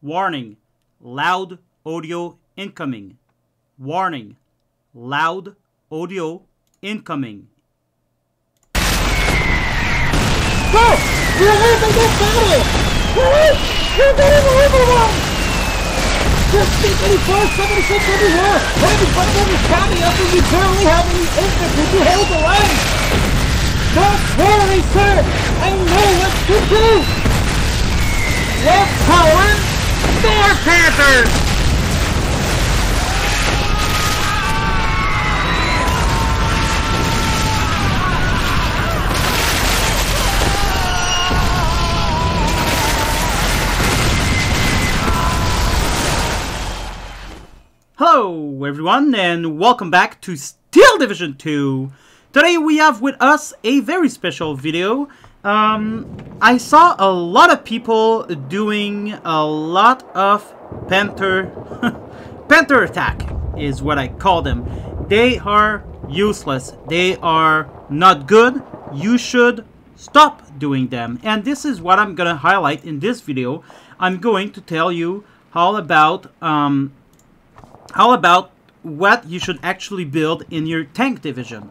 Warning. Loud audio incoming. Warning. Loud audio incoming. Go! You're losing this battle! Wait! You're getting overwhelmed! Just think any force 76 everywhere! Right in front of them is coming up and we barely have any infantry to hold the line! Don't worry, sir! I know what to do! Left power! More Panthers! Hello everyone and welcome back to Steel Division 2. Today we have with us a very special video. Um, I saw a lot of people doing a lot of Panther Panther attack is what I call them. They are useless. They are not good. You should stop doing them. And this is what I'm gonna highlight in this video. I'm going to tell you all about um, how about what you should actually build in your tank division?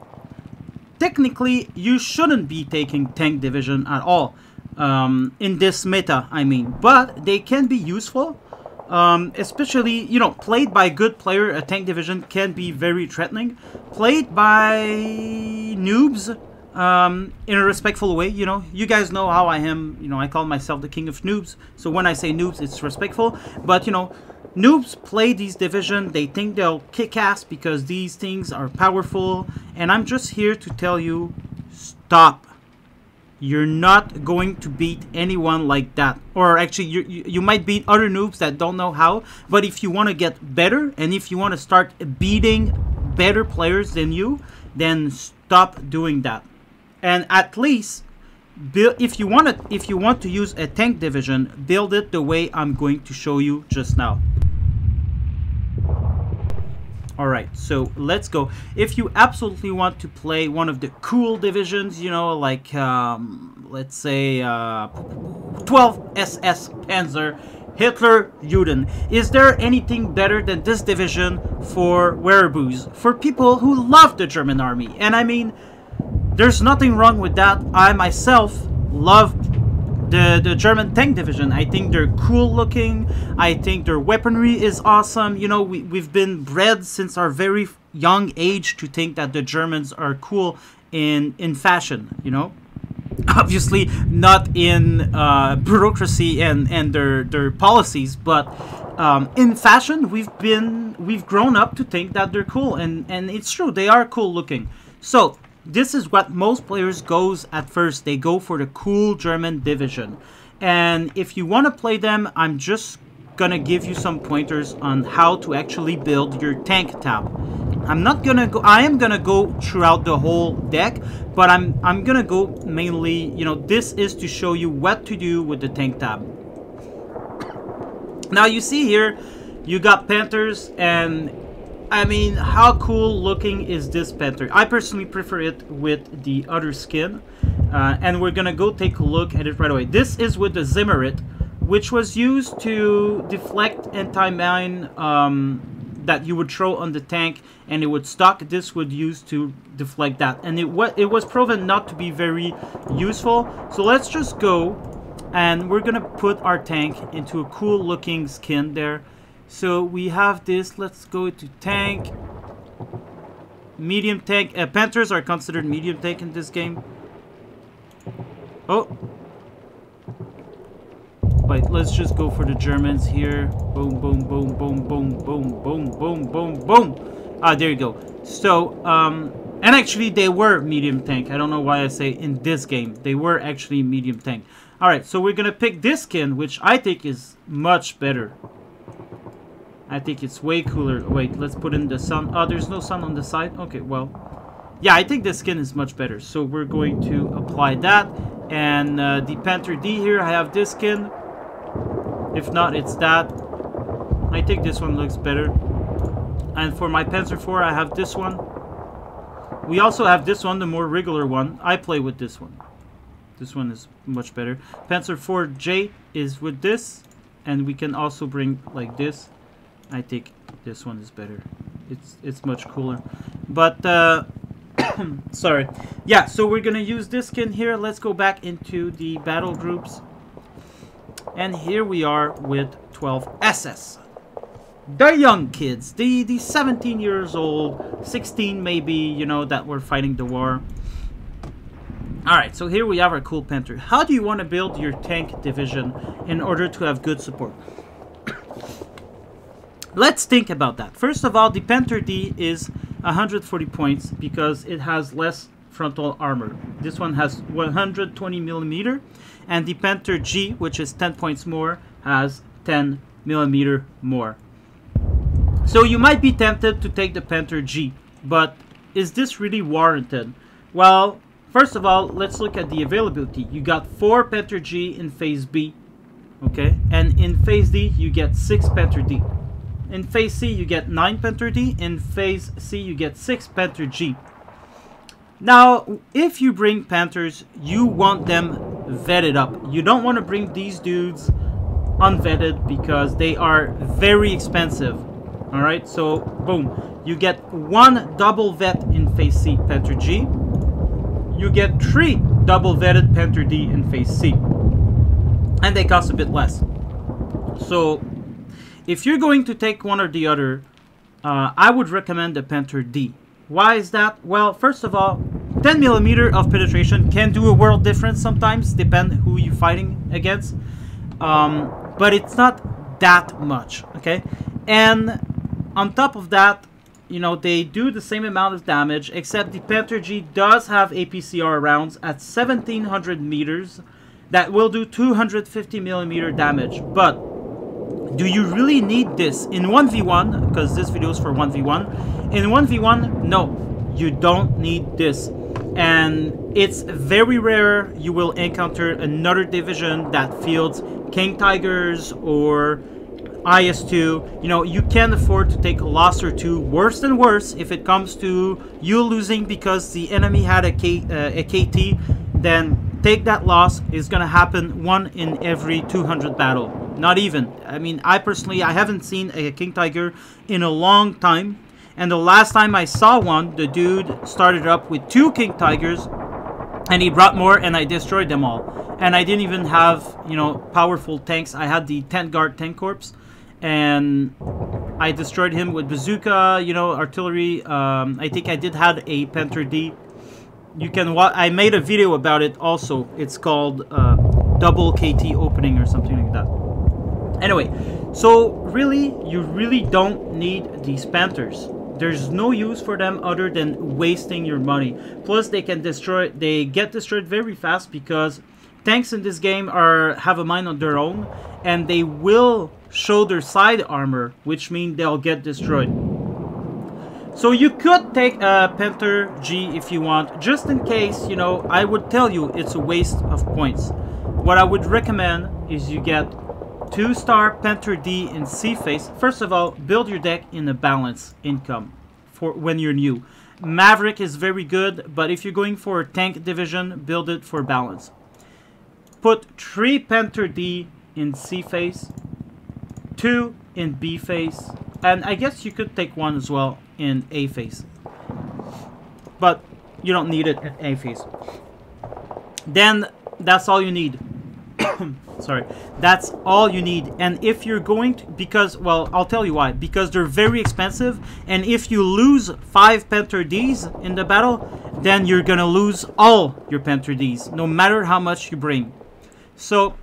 Technically, you shouldn't be taking tank division at all um, in this meta, I mean, but they can be useful. Um, especially, you know, played by good player, a tank division can be very threatening. Played by noobs, um, in a respectful way. You know, you guys know how I am. You know, I call myself the king of noobs. So when I say noobs, it's respectful. But you know, noobs play these division. They think they'll kick ass because these things are powerful. And I'm just here to tell you, stop. You're not going to beat anyone like that. Or actually, you, you, you might beat other noobs that don't know how. But if you want to get better, and if you want to start beating better players than you, then stop doing that and at least if you want to if you want to use a tank division build it the way I'm going to show you just now all right so let's go if you absolutely want to play one of the cool divisions you know like um, let's say uh, 12 SS Panzer Hitler Juden. Is there anything better than this division for wehraboos? For people who love the German army. And I mean, there's nothing wrong with that. I myself love the, the German tank division. I think they're cool looking. I think their weaponry is awesome. You know, we, we've been bred since our very young age to think that the Germans are cool in, in fashion, you know? Obviously not in uh, bureaucracy and, and their, their policies, but um, in fashion, we've been we've grown up to think that they're cool, and, and it's true, they are cool looking. So this is what most players goes at first. They go for the cool German division. And if you want to play them, I'm just gonna give you some pointers on how to actually build your tank tab. I'm not gonna go I am gonna go throughout the whole deck, but I'm I'm gonna go mainly, you know, this is to show you what to do with the tank tab. Now you see here, you got Panthers and I mean, how cool looking is this Panther? I personally prefer it with the other skin. Uh, and we're gonna go take a look at it right away. This is with the Zimmerit, which was used to deflect anti-mine um, that you would throw on the tank and it would stock. This would use to deflect that. And it, it was proven not to be very useful. So let's just go and we're gonna put our tank into a cool looking skin there. So we have this, let's go to tank. Medium tank, uh, Panthers are considered medium tank in this game. Oh. Wait, let's just go for the Germans here. Boom, boom, boom, boom, boom, boom, boom, boom, boom, boom. Ah, there you go. So, um, and actually they were medium tank. I don't know why I say in this game. They were actually medium tank. Alright, so we're gonna pick this skin, which I think is much better. I think it's way cooler. Wait, let's put in the sun. Oh, there's no sun on the side? Okay, well. Yeah, I think the skin is much better. So we're going to apply that. And uh, the Panther D here, I have this skin. If not, it's that. I think this one looks better. And for my Panzer 4, I have this one. We also have this one, the more regular one. I play with this one. This one is much better. Panzer 4J is with this. and we can also bring like this. I think this one is better. It's it's much cooler. But uh, sorry. Yeah, so we're gonna use this skin here. Let's go back into the battle groups. And here we are with 12 SS. The young kids, the, the 17 years old, 16 maybe, you know, that were fighting the war. Alright, so here we have our cool Panther. How do you want to build your tank division in order to have good support? Let's think about that. First of all, the Panther D is 140 points because it has less frontal armor. This one has 120 millimeter, and the Panther G, which is 10 points more, has 10 millimeter more. So you might be tempted to take the Panther G, but is this really warranted? Well, first of all, let's look at the availability. You got 4 Panther G in Phase B, okay? And in Phase D, you get 6 Panther D. In Phase C, you get 9 Panther D. In Phase C, you get 6 Panther G. Now, if you bring Panthers, you want them vetted up. You don't want to bring these dudes unvetted because they are very expensive. Alright, so boom. You get one double vet in Phase C Panther G. You get three double vetted Panther D in Phase C. And they cost a bit less. So, if you're going to take one or the other, uh, I would recommend the Panther D. Why is that? Well, first of all, 10 millimeter of penetration can do a world difference sometimes, depend who you're fighting against. Um, but it's not that much, okay? And on top of that, you know, they do the same amount of damage, except the Panther G does have APCR rounds at 1700 meters that will do 250 millimeter damage. But do you really need this in 1v1? Because this video is for 1v1. In 1v1, no, you don't need this. And it's very rare you will encounter another division that fields King Tigers or IS-2. You know, you can't afford to take a loss or two. Worse than worse, if it comes to you losing because the enemy had a, K, uh, a KT, then take that loss. It's going to happen one in every 200 battle. Not even. I mean, I personally, I haven't seen a King Tiger in a long time. And the last time I saw one, the dude started up with two King Tigers. And he brought more and I destroyed them all. And I didn't even have, you know, powerful tanks. I had the Tent Guard Tank Corps. And I destroyed him with bazooka, you know, artillery. Um, I think I did had a Panther D. You can watch. I made a video about it also. It's called uh, Double KT Opening or something like that. Anyway, so really, you really don't need these Panthers. There's no use for them other than wasting your money. Plus, they can destroy. They get destroyed very fast because tanks in this game are have a mind of their own, and they will show their side armor, which means they'll get destroyed. So you could take a Panther G if you want, just in case, you know, I would tell you it's a waste of points. What I would recommend is you get 2-star Panther D in C-Face. First of all, build your deck in a balanced income for when you're new. Maverick is very good, but if you're going for a tank division, build it for balance. Put 3 Panther D in C-Face, 2 in B-Face, and I guess you could take one as well in A-Face. But you don't need it at A-Face. Then that's all you need. sorry. That's all you need. And if you're going to because well i'll tell you why. Because they're very expensive. And if you lose five panther d's in the battle then you're gonna lose all your panther d's no matter how much you bring. So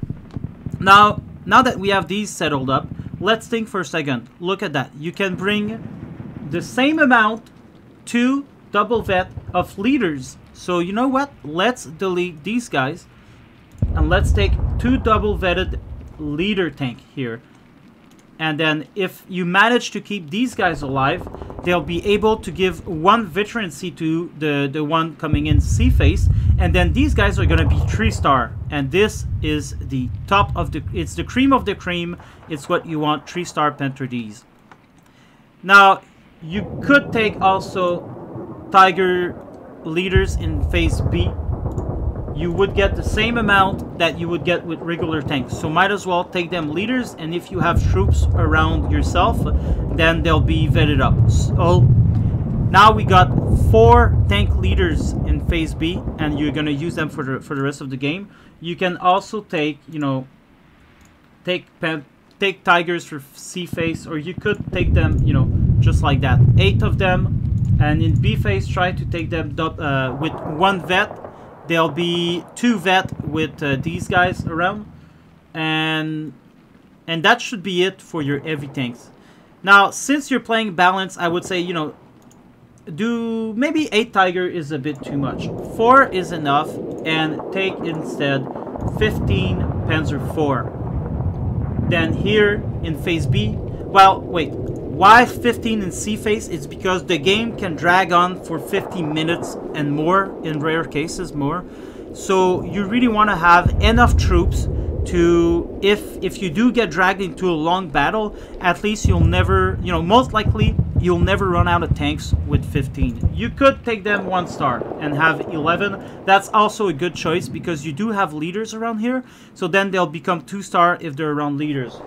now now that we have these settled up let's think for a second. Look at that. You can bring the same amount to double vet of leaders. So you know what? Let's delete these guys and let's take two double vetted leader tank here. And then if you manage to keep these guys alive, they'll be able to give one veteran C2, the, the one coming in C face. And then these guys are going to be 3-star. And this is the top of the... It's the cream of the cream. It's what you want, 3-star Panther Ds. Now, you could take also Tiger leaders in Phase B you would get the same amount that you would get with regular tanks. So might as well take them leaders, and if you have troops around yourself, then they'll be vetted up. So now we got four tank leaders in Phase B, and you're gonna use them for the for the rest of the game. You can also take, you know, take take tigers for C phase, or you could take them, you know, just like that. Eight of them, and in B phase, try to take them uh, with one vet There'll be two vet with uh, these guys around. And and that should be it for your heavy tanks. Now, since you're playing balance, I would say, you know, do maybe 8 Tiger is a bit too much. 4 is enough, and take instead 15 Panzer 4 Then here in phase B, well, wait, why 15 in C-Face? It's because the game can drag on for 15 minutes and more, in rare cases more. So you really want to have enough troops to, if if you do get dragged into a long battle, at least you'll never, you know, most likely you'll never run out of tanks with 15. You could take them one star and have 11. That's also a good choice because you do have leaders around here. So then they'll become two star if they're around leaders.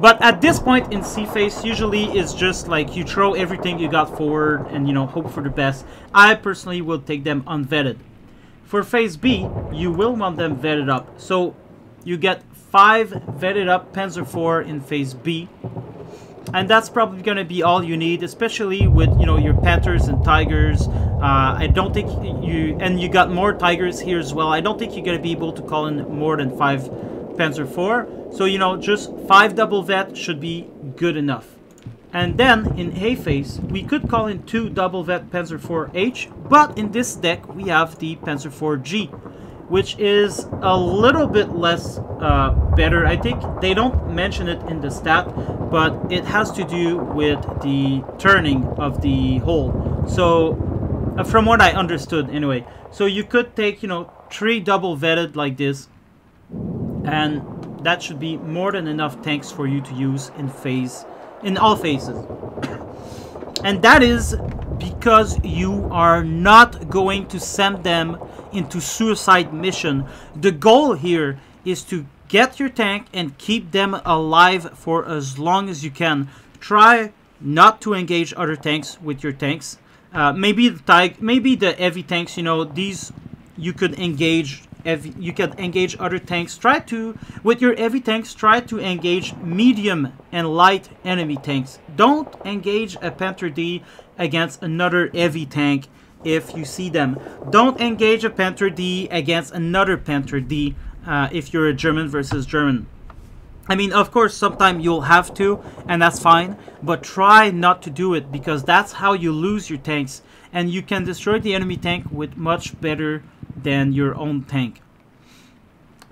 But at this point in C phase, usually it's just like you throw everything you got forward and you know hope for the best. I personally will take them unvetted. For phase B, you will want them vetted up. So you get five vetted up Panzer IV in phase B. And that's probably going to be all you need, especially with you know your Panthers and Tigers. Uh, I don't think you and you got more Tigers here as well. I don't think you're going to be able to call in more than five Panzer IV. So, you know, just 5 double vet should be good enough. And then, in phase, we could call in 2 double vet Panzer IV-H, but in this deck we have the Panzer IV-G, which is a little bit less uh, better. I think they don't mention it in the stat, but it has to do with the turning of the hull. So, uh, from what I understood anyway. So you could take, you know, 3 double vetted like this, and that should be more than enough tanks for you to use in phase in all phases. And that is because you are not going to send them into suicide mission. The goal here is to get your tank and keep them alive for as long as you can. Try not to engage other tanks with your tanks. Uh, maybe the maybe the heavy tanks you know these you could engage if you can engage other tanks. Try to with your heavy tanks try to engage medium and light enemy tanks. Don't engage a panther d against another heavy tank if you see them. Don't engage a panther d against another panther d uh, if you're a german versus german. I mean, of course, sometimes you'll have to, and that's fine, but try not to do it because that's how you lose your tanks, and you can destroy the enemy tank with much better than your own tank.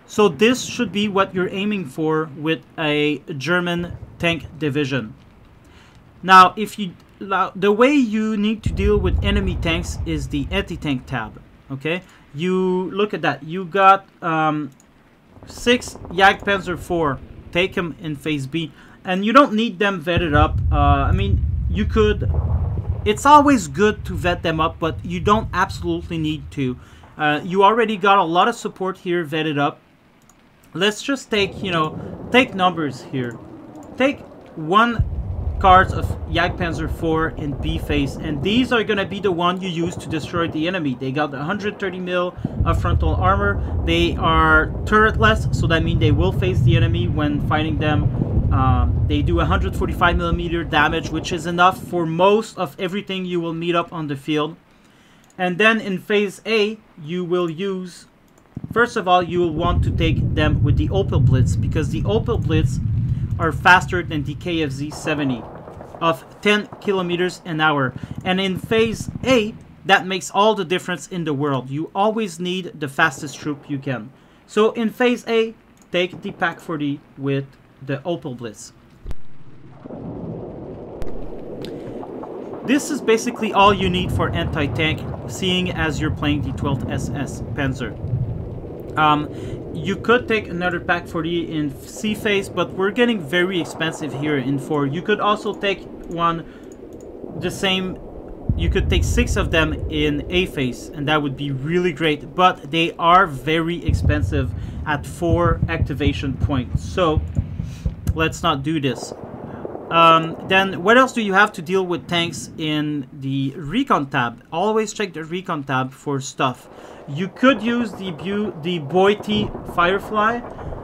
So this should be what you're aiming for with a German tank division. Now, if you the way you need to deal with enemy tanks is the anti-tank tab. Okay, you look at that. You got um, six Jagdpanzer IV. Take them in phase B, and you don't need them vetted up. Uh, I mean, you could. It's always good to vet them up, but you don't absolutely need to. Uh, you already got a lot of support here vetted up. Let's just take, you know, take numbers here. Take one cards of Jagdpanzer IV in B phase, and these are gonna be the one you use to destroy the enemy. They got 130 mil of frontal armor. They are turretless, so that means they will face the enemy when fighting them. Um, they do 145 millimeter damage, which is enough for most of everything you will meet up on the field. And then in phase A, you will use, first of all, you will want to take them with the Opel Blitz because the Opel Blitz are faster than the KFZ 70 of 10 kilometers an hour. And in phase A, that makes all the difference in the world. You always need the fastest troop you can. So in phase A, take the Pak 40 with the Opel Blitz. This is basically all you need for anti-tank, seeing as you're playing the 12th SS Panzer. Um, you could take another Pak 40 in C phase, but we're getting very expensive here in 4. You could also take one the same you could take six of them in a phase, and that would be really great. But they are very expensive at four activation points. So let's not do this. Um, then what else do you have to deal with tanks in the recon tab? Always check the recon tab for stuff. You could use the Bu the Beute Firefly.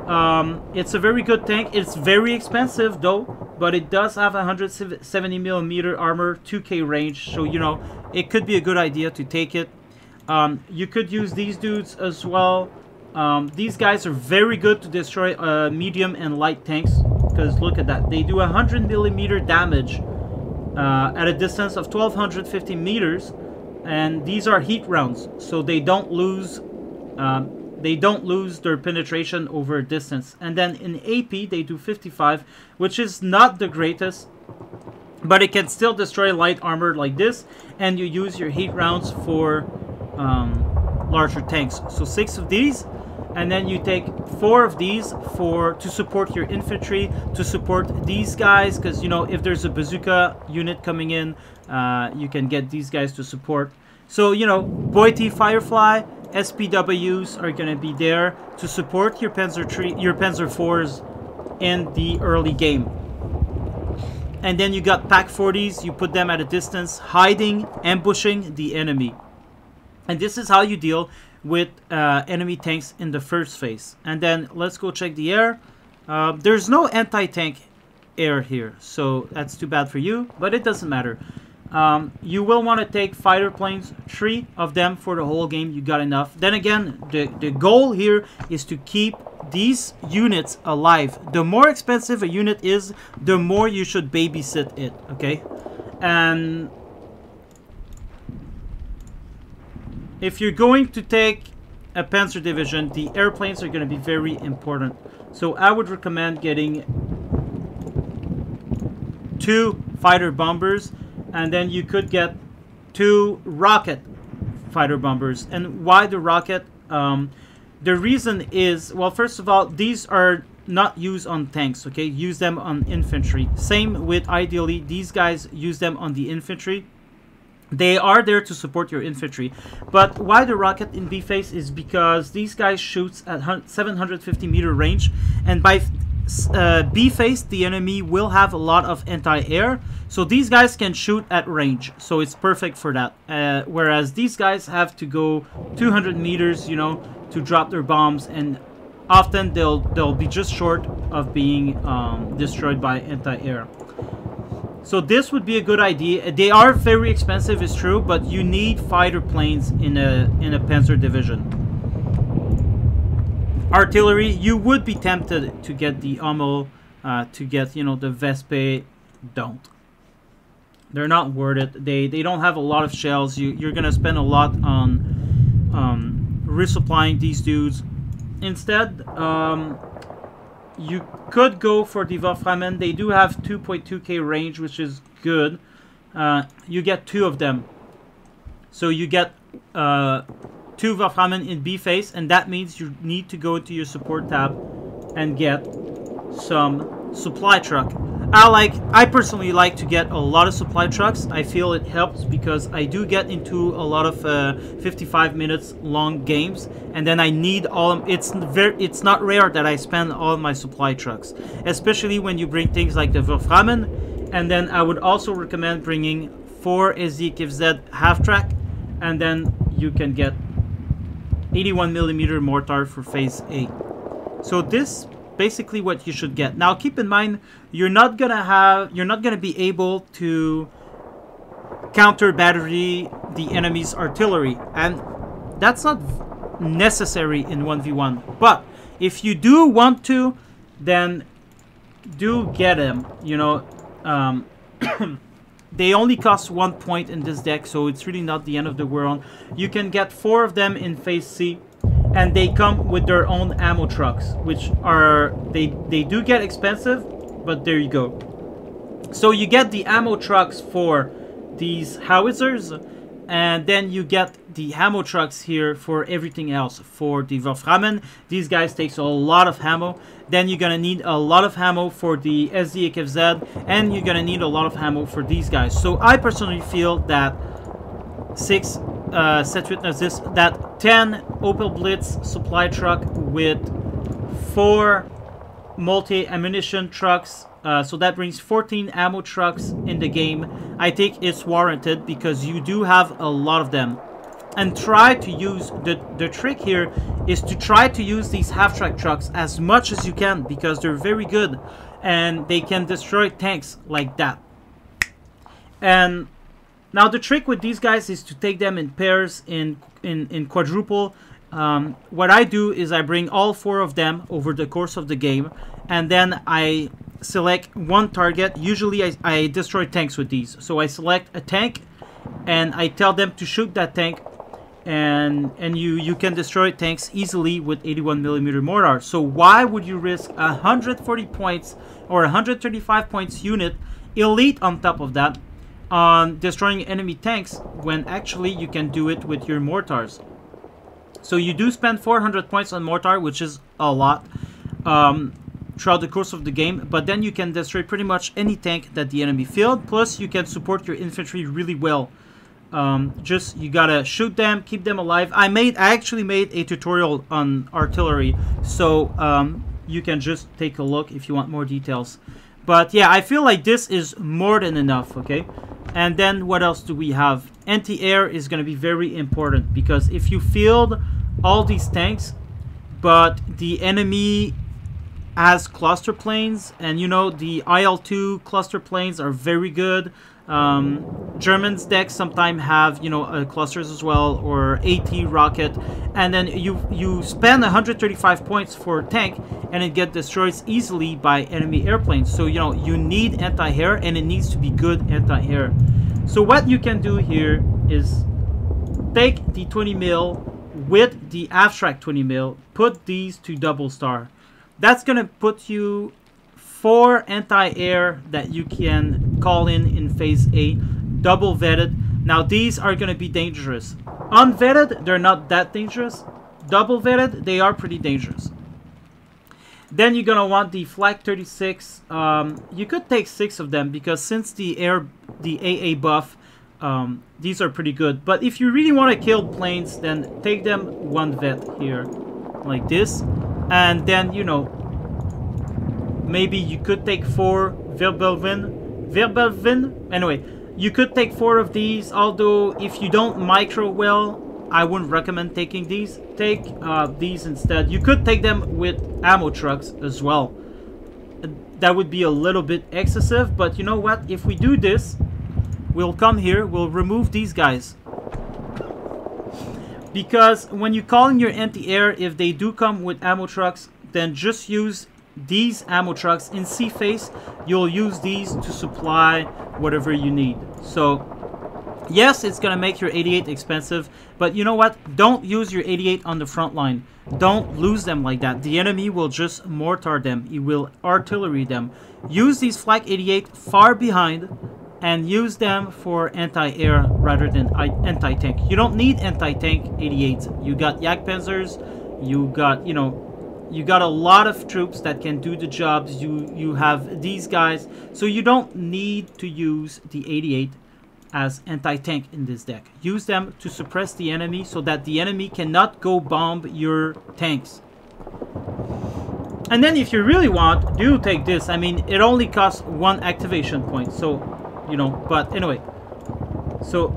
Um, it's a very good tank. It's very expensive though, but it does have 170 millimeter armor, 2k range. So you know it could be a good idea to take it. Um, you could use these dudes as well. Um, these guys are very good to destroy uh, medium and light tanks because look at that. They do 100 millimeter damage uh, at a distance of 1250 meters and these are heat rounds so they don't lose um, they don't lose their penetration over distance and then in AP they do 55 which is not the greatest but it can still destroy light armor like this and you use your heat rounds for um, larger tanks so six of these and then you take four of these for to support your infantry to support these guys because you know if there's a bazooka unit coming in uh, you can get these guys to support. So you know Beute Firefly SPWs are gonna be there to support your Panzer tree your Panzer fours in the early game. And then you got Pak 40s you put them at a distance hiding ambushing the enemy. And this is how you deal with uh, enemy tanks in the first phase. And then let's go check the air. Uh, there's no anti-tank air here, so that's too bad for you, but it doesn't matter. Um, you will want to take fighter planes, three of them for the whole game, you got enough. Then again, the, the goal here is to keep these units alive. The more expensive a unit is, the more you should babysit it, okay? And if you're going to take a Panzer division, the airplanes are going to be very important. So I would recommend getting two fighter bombers, and then you could get two rocket fighter bombers. And why the rocket? Um, the reason is, well, first of all, these are not used on tanks, okay? Use them on infantry. Same with, ideally, these guys use them on the infantry they are there to support your infantry. But why the rocket in B-phase is because these guys shoots at 750 meter range. And by uh, B-phase, the enemy will have a lot of anti-air. So these guys can shoot at range. So it's perfect for that. Uh, whereas these guys have to go 200 meters, you know, to drop their bombs. And often they'll, they'll be just short of being um, destroyed by anti-air. So this would be a good idea. They are very expensive, it's true, but you need fighter planes in a in a Panzer division. Artillery, you would be tempted to get the Hummel, uh, to get, you know, the Wespe. Don't. They're not worth it. They they don't have a lot of shells. You you're gonna spend a lot on um, resupplying these dudes. Instead, um, you could go for the Wurfrahmen. They do have 2.2k range, which is good. Uh, you get two of them. So you get uh, two Wurfrahmen in B phase, and that means you need to go to your support tab and get some supply truck. I like, I personally like to get a lot of supply trucks. I feel it helps because I do get into a lot of uh, 55 minutes long games, and then I need all. It's very, it's not rare that I spend all my supply trucks, especially when you bring things like the Wurfrahmen. And then I would also recommend bringing four SDKFZ half track, and then you can get 81 millimeter mortar for phase 8. So this basically what you should get. Now keep in mind you're not gonna have you're not gonna be able to counter battery the enemy's artillery. And that's not necessary in 1v1 but if you do want to then do get them you know um, they only cost one point in this deck so it's really not the end of the world. You can get four of them in phase C and they come with their own ammo trucks which are they they do get expensive but there you go. So you get the ammo trucks for these howitzers and then you get the ammo trucks here for everything else for the Wurfrahmen these guys takes a lot of ammo. Then you're gonna need a lot of ammo for the SDKFZ and you're gonna need a lot of ammo for these guys. So I personally feel that six uh, set this: that 10 Opel Blitz supply truck with four multi ammunition trucks. Uh, so that brings 14 ammo trucks in the game. I think it's warranted because you do have a lot of them. And try to use the the trick here is to try to use these half track trucks as much as you can because they're very good and they can destroy tanks like that. And now the trick with these guys is to take them in pairs in in, in quadruple. Um, what I do is I bring all four of them over the course of the game and then I select one target. Usually I, I destroy tanks with these. So I select a tank and I tell them to shoot that tank and and you you can destroy tanks easily with 81 millimeter mortar so why would you risk 140 points or 135 points unit elite on top of that on destroying enemy tanks when actually you can do it with your mortars so you do spend 400 points on mortar which is a lot um, throughout the course of the game but then you can destroy pretty much any tank that the enemy field plus you can support your infantry really well um, just you gotta shoot them, keep them alive. I made, I actually made a tutorial on artillery, so um, you can just take a look if you want more details. But yeah, I feel like this is more than enough, okay? And then what else do we have? Anti-air is gonna be very important because if you field all these tanks, but the enemy has cluster planes, and you know the IL-2 cluster planes are very good. Um, Germans decks sometimes have you know uh, clusters as well or AT rocket, and then you you spend 135 points for tank, and it get destroyed easily by enemy airplanes. So you know you need anti-air, and it needs to be good anti-air. So what you can do here is take the 20 mil with the abstract 20 mil, put these to double star. That's gonna put you four anti-air that you can call in in phase A, double vetted. Now these are going to be dangerous. Unvetted, they're not that dangerous. Double vetted, they are pretty dangerous. Then you're going to want the Flak 36. Um, you could take six of them because since the air, the AA buff, um, these are pretty good. But if you really want to kill planes, then take them one vet here, like this. And then, you know, maybe you could take four Wirbelwind. Wirbelwind? Anyway, you could take four of these, although if you don't micro well, I wouldn't recommend taking these. Take uh, these instead. You could take them with ammo trucks as well. That would be a little bit excessive, but you know what? If we do this, we'll come here, we'll remove these guys. Because when you call in your anti-air, if they do come with ammo trucks, then just use these ammo trucks in C phase, you'll use these to supply whatever you need. So yes, it's gonna make your 88 expensive, but you know what? Don't use your 88 on the front line. Don't lose them like that. The enemy will just mortar them. He will artillery them. Use these Flak 88 far behind and use them for anti-air rather than anti-tank. You don't need anti-tank 88s. You got Jagdpanzers, you got, you know, you got a lot of troops that can do the jobs. You you have these guys, so you don't need to use the 88 as anti-tank in this deck. Use them to suppress the enemy so that the enemy cannot go bomb your tanks. And then if you really want, do take this. I mean, it only costs one activation point, so, you know, but anyway. So,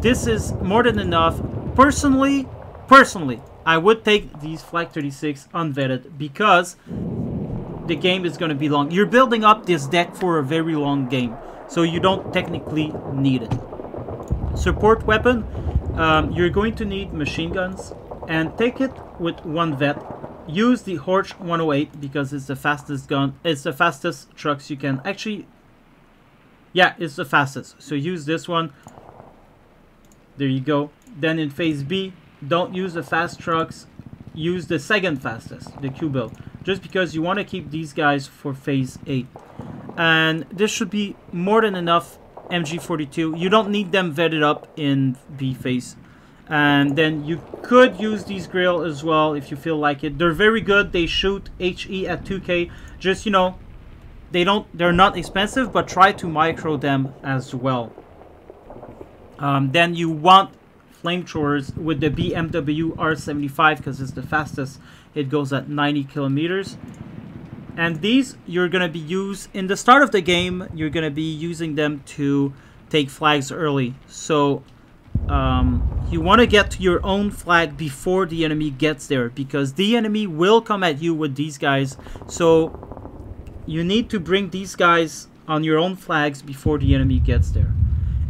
this is more than enough. Personally, personally, I would take these Flak 36 unvetted because the game is going to be long. You're building up this deck for a very long game, so you don't technically need it. Support weapon, um, you're going to need machine guns, and take it with one vet. Use the Horch 108 because it's the fastest gun. It's the fastest trucks you can actually. Yeah, it's the fastest. So use this one. There you go. Then in phase B, don't use the fast trucks. Use the second fastest, the Kübel. Just because you want to keep these guys for phase 8. And this should be more than enough MG42. You don't need them vetted up in B phase. And then you could use these Grille as well if you feel like it. They're very good. They shoot HE at 2k. Just, you know, they don't, they're not expensive, but try to micro them as well. Um, then you want flamethrowers with the BMW R75 because it's the fastest. It goes at 90 kilometers. And these you're gonna be used in the start of the game. You're gonna be using them to take flags early. So um, you want to get to your own flag before the enemy gets there because the enemy will come at you with these guys. So you need to bring these guys on your own flags before the enemy gets there.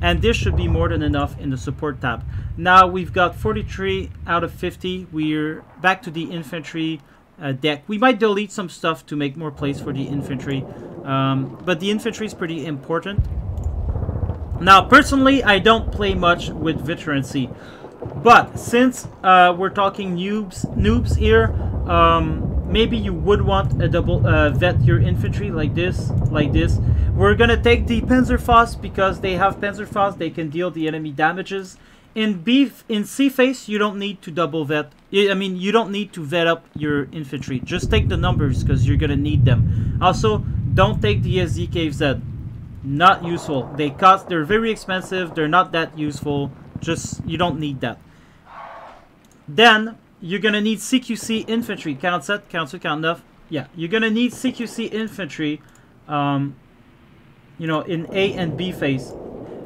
And this should be more than enough in the support tab. Now we've got 43 out of 50. We're back to the infantry uh, deck. We might delete some stuff to make more place for the infantry. Um, but the infantry is pretty important. Now, personally, I don't play much with veterancy. But since uh, we're talking noobs, noobs here, um, maybe you would want a double uh, vet your infantry like this, like this. We're gonna take the Panzerfaust because they have Panzerfaust. They can deal the enemy damages. In B, in C phase, you don't need to double vet. I mean, you don't need to vet up your infantry. Just take the numbers because you're gonna need them. Also, don't take the SDKZ not useful. They cost, they're very expensive, they're not that useful, just, you don't need that. Then, you're gonna need CQC infantry, count set, count set, count enough. Yeah, you're gonna need CQC infantry, um, you know, in A and B phase.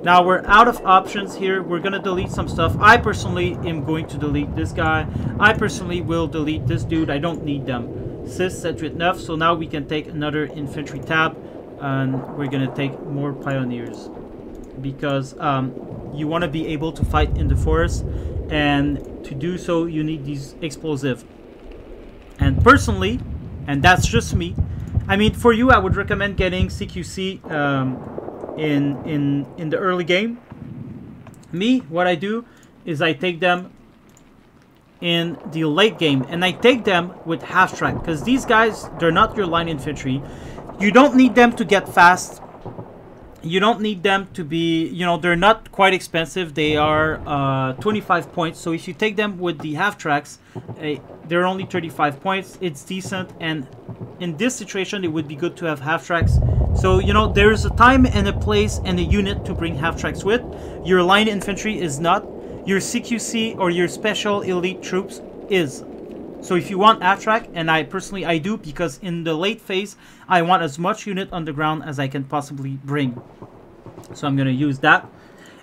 Now we're out of options here. We're gonna delete some stuff. I personally am going to delete this guy. I personally will delete this dude. I don't need them. Sys set enough. So now we can take another infantry tab and we're gonna take more pioneers because um, you want to be able to fight in the forest and to do so you need these explosive and personally and that's just me I mean for you I would recommend getting CQC um, in in in the early game me what I do is I take them in the late game and I take them with half track because these guys they're not your line infantry you don't need them to get fast. You don't need them to be, you know, they're not quite expensive. They are uh, 25 points. So if you take them with the half tracks, uh, they're only 35 points. It's decent. And in this situation, it would be good to have half tracks. So, you know, there's a time and a place and a unit to bring half tracks with. Your line infantry is not. Your CQC or your special elite troops is. So if you want track, and I personally I do because in the late phase I want as much unit on the ground as I can possibly bring. So I'm gonna use that.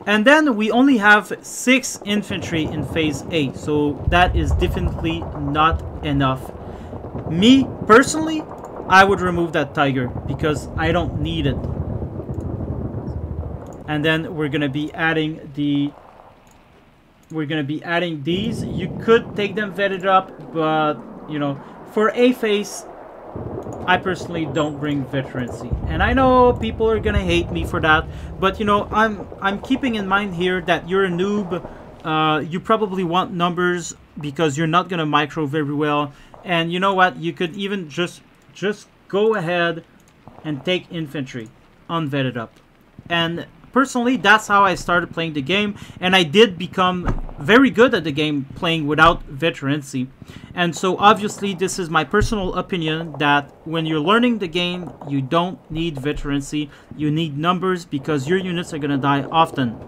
And then we only have six infantry in phase A, so that is definitely not enough. Me personally, I would remove that tiger because I don't need it. And then we're gonna be adding the we're going to be adding these. You could take them vetted up, but, you know, for a face, I personally don't bring veterancy. And I know people are going to hate me for that, but, you know, I'm, I'm keeping in mind here that you're a noob. Uh, you probably want numbers because you're not going to micro very well. And you know what? You could even just, just go ahead and take infantry unvetted up. And personally, that's how I started playing the game, and I did become very good at the game playing without veterancy. And so, obviously, this is my personal opinion that when you're learning the game, you don't need veterancy. You need numbers because your units are going to die often.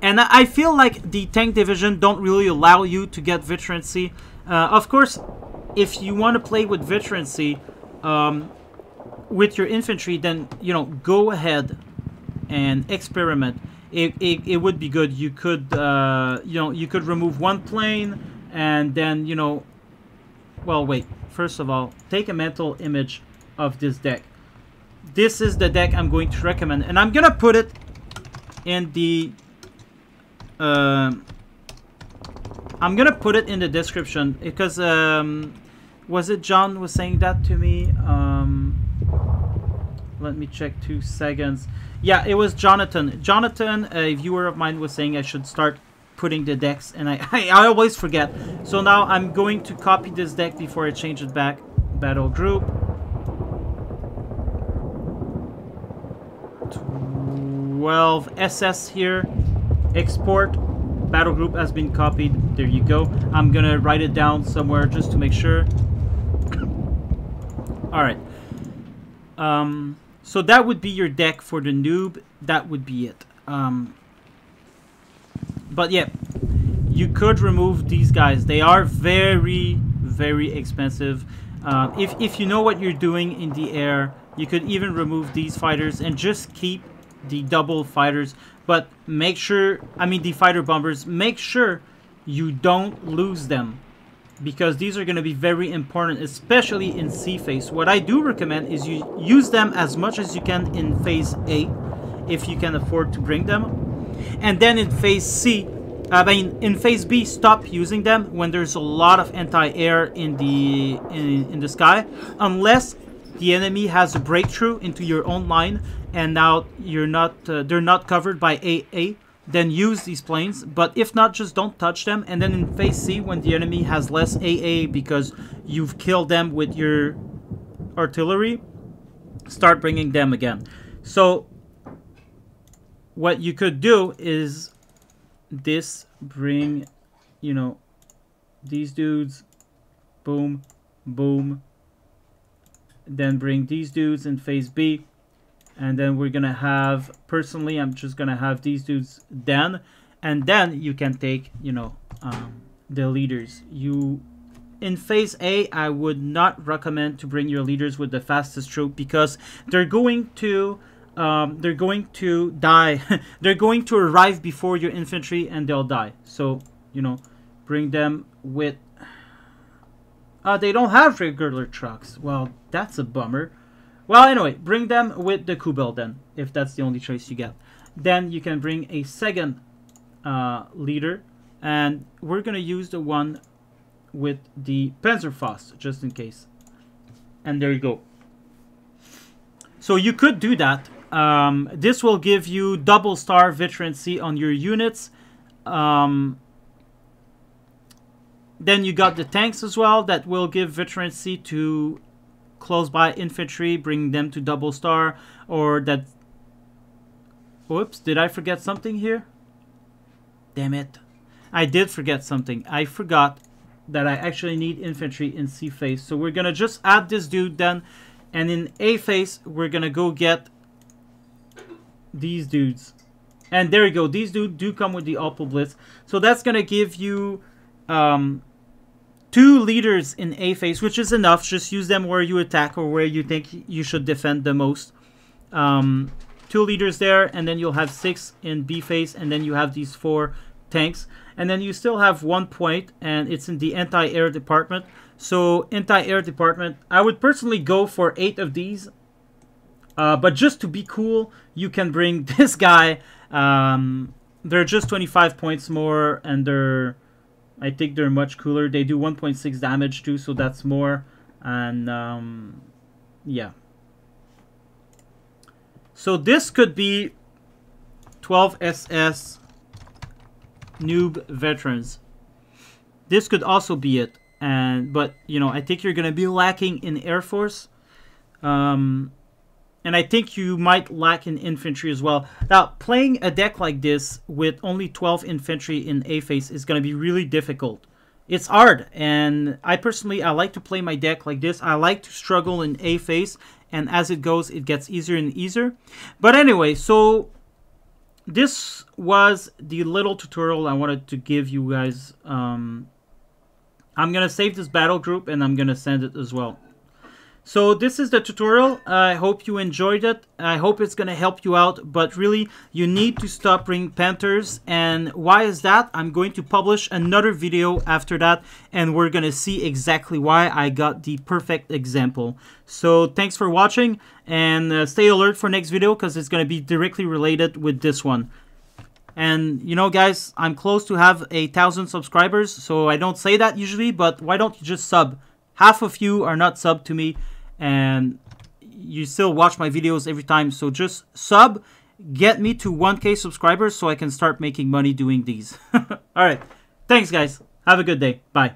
And I feel like the tank division don't really allow you to get veterancy. Uh, of course, if you want to play with veterancy um, with your infantry, then, you know, go ahead and experiment. It, it, it would be good. You could uh, you know you could remove one plane and then you know well wait first of all take a mental image of this deck. This is the deck I'm going to recommend and I'm gonna put it in the uh, I'm gonna put it in the description because um, was it John was saying that to me um, let me check two seconds yeah, it was Jonathan. Jonathan, a viewer of mine, was saying I should start putting the decks, and I, I, I always forget. So now I'm going to copy this deck before I change it back. Battle group. 12 SS here. Export. Battle group has been copied. There you go. I'm gonna write it down somewhere just to make sure. Alright. Um... So that would be your deck for the noob. That would be it. Um, but yeah, you could remove these guys. They are very, very expensive. Uh, if, if you know what you're doing in the air, you could even remove these fighters and just keep the double fighters. But make sure, I mean the fighter bombers, make sure you don't lose them because these are going to be very important, especially in C phase. What I do recommend is you use them as much as you can in phase A, if you can afford to bring them. And then in phase C, I mean, in phase B, stop using them when there's a lot of anti-air in the in, in the sky, unless the enemy has a breakthrough into your own line, and now you're not uh, they're not covered by AA then use these planes. But if not, just don't touch them. And then in phase C, when the enemy has less AA because you've killed them with your artillery, start bringing them again. So what you could do is this bring, you know, these dudes, boom, boom, then bring these dudes in phase B and then we're gonna have personally I'm just gonna have these dudes then and then you can take you know um, the leaders. You in phase A I would not recommend to bring your leaders with the fastest troop because they're going to um, they're going to die. They're going to arrive before your infantry and they'll die. So you know bring them with uh, they don't have regular trucks. Well that's a bummer well, anyway, bring them with the Kübel then, if that's the only choice you get. Then you can bring a second uh, leader, and we're going to use the one with the Panzerfaust, just in case. And there you go. So you could do that. Um, this will give you double star veterancy on your units. Um, then you got the tanks as well that will give veterancy to close by infantry, bring them to double star, or that... Whoops, did I forget something here? Damn it. I did forget something. I forgot that I actually need infantry in C phase. So we're going to just add this dude then. And in A phase, we're going to go get these dudes. And there you go. These dudes do come with the Opel Blitz. So that's going to give you um, two leaders in A phase, which is enough. Just use them where you attack or where you think you should defend the most. Um, two leaders there, and then you'll have six in B phase, and then you have these four tanks. And then you still have one point, and it's in the anti-air department. So anti-air department, I would personally go for eight of these. Uh, but just to be cool, you can bring this guy. Um, they're just 25 points more, and they're I think they're much cooler. They do 1.6 damage too, so that's more. And um, yeah. So this could be 12 SS noob veterans. This could also be it. And but you know, I think you're gonna be lacking in Air Force. Um, and I think you might lack in infantry as well. Now, playing a deck like this with only 12 infantry in A phase is going to be really difficult. It's hard, and I personally, I like to play my deck like this. I like to struggle in A phase, and as it goes, it gets easier and easier. But anyway, so this was the little tutorial I wanted to give you guys. Um, I'm going to save this battle group, and I'm going to send it as well. So this is the tutorial. I hope you enjoyed it. I hope it's going to help you out. But really, you need to stop bringing Panthers. And why is that? I'm going to publish another video after that. And we're going to see exactly why I got the perfect example. So thanks for watching. And uh, stay alert for next video because it's going to be directly related with this one. And you know, guys, I'm close to have a thousand subscribers. So I don't say that usually. But why don't you just sub? Half of you are not sub to me and you still watch my videos every time. So just sub, get me to 1k subscribers so I can start making money doing these. All right. Thanks, guys. Have a good day. Bye.